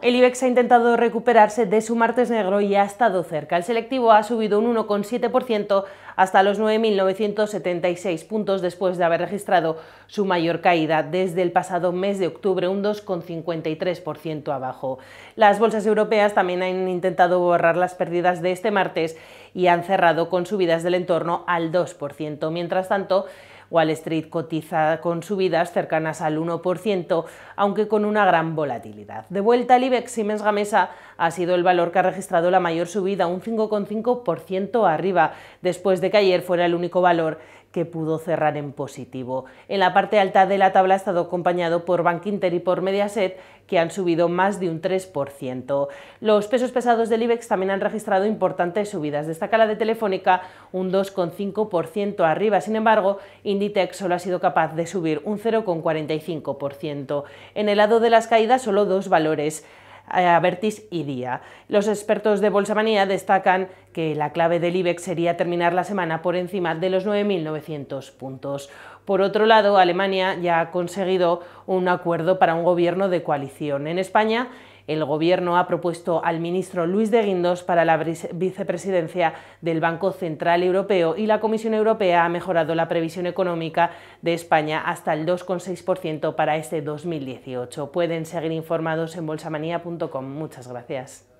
El IBEX ha intentado recuperarse de su martes negro y ha estado cerca. El selectivo ha subido un 1,7% hasta los 9.976 puntos después de haber registrado su mayor caída desde el pasado mes de octubre, un 2,53% abajo. Las bolsas europeas también han intentado borrar las pérdidas de este martes y han cerrado con subidas del entorno al 2%. Mientras tanto, Wall Street cotiza con subidas cercanas al 1%, aunque con una gran volatilidad. De vuelta al IBEX, Siemens Gamesa ha sido el valor que ha registrado la mayor subida, un 5,5% arriba, después de que ayer fuera el único valor que pudo cerrar en positivo. En la parte alta de la tabla ha estado acompañado por Bank Inter y por Mediaset, que han subido más de un 3%. Los pesos pesados del IBEX también han registrado importantes subidas. Destaca la de Telefónica un 2,5% arriba. Sin embargo, Inditex solo ha sido capaz de subir un 0,45%. En el lado de las caídas, solo dos valores. Avertis y Día. Los expertos de Bolsa Manía destacan que la clave del IBEX sería terminar la semana por encima de los 9.900 puntos. Por otro lado, Alemania ya ha conseguido un acuerdo para un gobierno de coalición. En España, el Gobierno ha propuesto al ministro Luis de Guindos para la vicepresidencia del Banco Central Europeo y la Comisión Europea ha mejorado la previsión económica de España hasta el 2,6% para este 2018. Pueden seguir informados en bolsamanía.com. Muchas gracias.